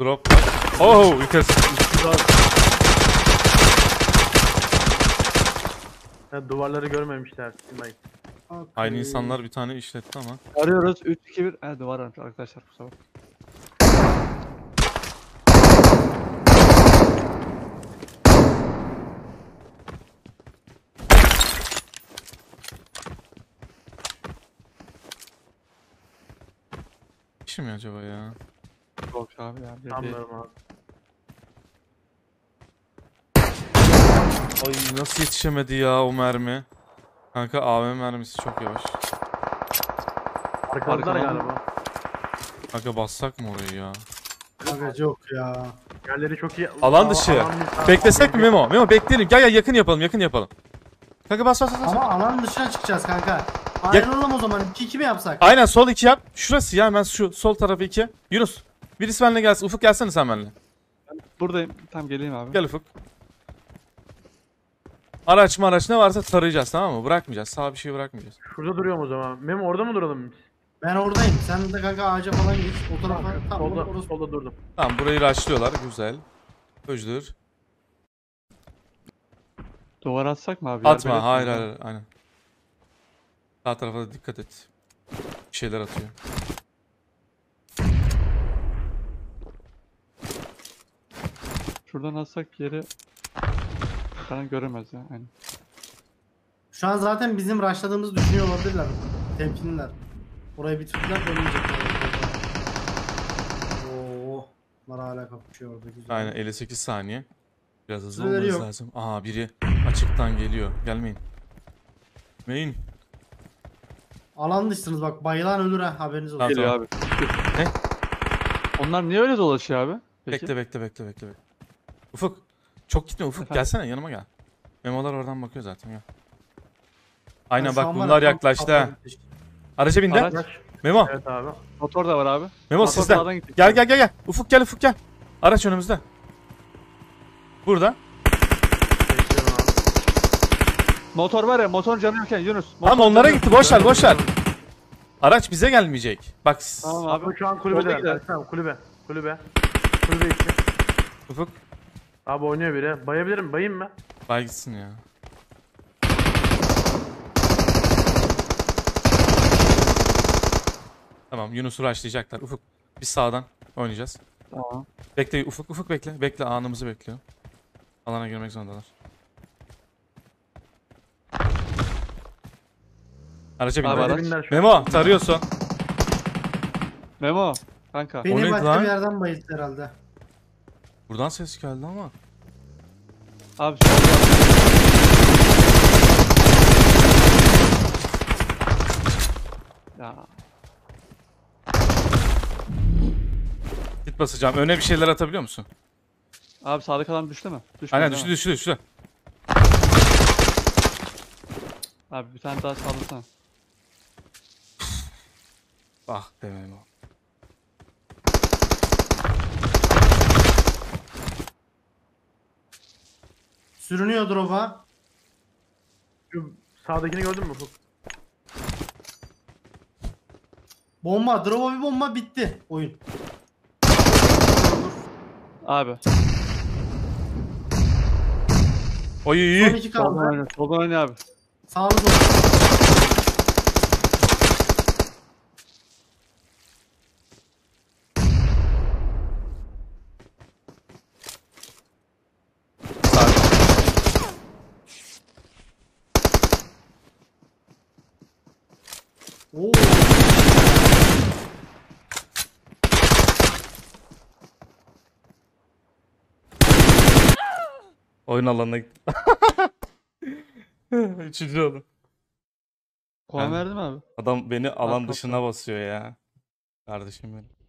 Drop. Oh yukarısı. Ha, duvarları görmemişler. Simay. Aynı insanlar bir tane işletti ama. Arıyoruz 3 2 1. Evet duvar varmış arkadaşlar kusura bakmayın. İşi mi acaba ya? Yok abi ya. Anlıyorum abi. Ay nasıl yetişemedi ya o mermi? Kanka AVM mermisi çok yavaş. Arkalılar Arkadan- galiba. Kanka bassak mı orayı ya? Kanka yok ya. Yerleri çok iyi. Alan dışı. alan dışı. Beklesek mi Memo? Memo bekleyelim. Gel gel yakın yapalım yakın yapalım. Kanka bas bas bas. bas. Ama alan dışına çıkacağız kanka. Ayrılalım o zaman. 2-2 mi yapsak? Aynen sol iki yap. Şurası ya hemen şu sol tarafı iki. Yunus. Birisi benimle gelsin. Ufuk gelsene sen benimle. Buradayım. Tam geleyim abi. Gel Ufuk. Araç mı araç ne varsa tarayacağız tamam mı? Bırakmayacağız. Sağ bir şey bırakmayacağız. Şurada duruyorum o zaman. Memo orada mı duralım biz? Ben oradayım. Sen de kanka ağaca falan geç. O tarafa. Tamam Solda, orası. solda durdum. Tamam burayı raşlıyorlar. Güzel. Özdür. Duvar atsak mı abi? ya? Atma. Böyle Hayır hayır aynen. Sağ tarafa da dikkat et. Bir şeyler atıyor. Şuradan atsak yeri falan göremez ya. Aynen. Şu an zaten bizim rushladığımızı düşünüyor olabilirler. Temkinliler. Orayı bir tuttular dönmeyecekler. Oo. Bunlar hala kapışıyor orada güzel. Aynen 58 saniye. Biraz hızlı Süreleri olmanız yok. lazım. Aha biri açıktan geliyor. Gelmeyin. Main. Alan dışsınız bak bayılan ölür ha haberiniz olsun. Tamam. Geliyor abi. Ne? Onlar niye öyle dolaşıyor abi? Peki. Bekle bekle bekle bekle. bekle. Ufuk. Çok gitme Ufuk. Efendim? Gelsene yanıma gel. Memolar oradan bakıyor zaten gel. Aynen bak bunlar yaklaştı ha. Araca bindi. Araç. Memo. Evet abi. Motor da var abi. Memo Motor sizde. sağdan gittik. Gel gel gel gel. Ufuk gel Ufuk gel. Araç önümüzde. Burada. Bekliyorum abi. Motor var ya motorun canı yokken Yunus. Tamam motorun onlara canı gitti. Boş ver boş ver. Araç bize gelmeyecek. Bak s- Tamam Abi abi. şu an kulübede. gider. Tamam kulübe. Kulübe. Kulübe içi. Ufuk. Abi oynuyor biri. Bayabilirim. Bayayım mı? Bay gitsin ya. Tamam Yunus'u rushlayacaklar. Ufuk biz sağdan oynayacağız. Tamam. Bekle Ufuk Ufuk bekle. Bekle anımızı bekliyor. Alana girmek zorundalar. Araca Abi, bindi. araç. Binler şu an. Memo tarıyorsun. Memo. Kanka. Beni neydi başka lan? bir yerden bayılttı herhalde. Buradan ses geldi ama. Abi Ya Git basacağım. Öne bir şeyler atabiliyor musun? abi sağda kalan düştü mü? Düşmedi Aynen değil düştü mi? düştü düştü. Abi bir tane daha sallasana. Ah be Memo. Sürünüyor drop'a. Şu sağdakini gördün mü Ufuk? Bomba. Drop'a bir bomba bitti. Oyun. Abi. Oy Son iyi. iki Soldan oyna. Soldan oyna abi. Sağlı dolu. Oo. Oyun alanına gittim. Üçüncü oldu. Puan Ben- verdim abi. Adam beni alan dışına basıyor ya. Kardeşim benim.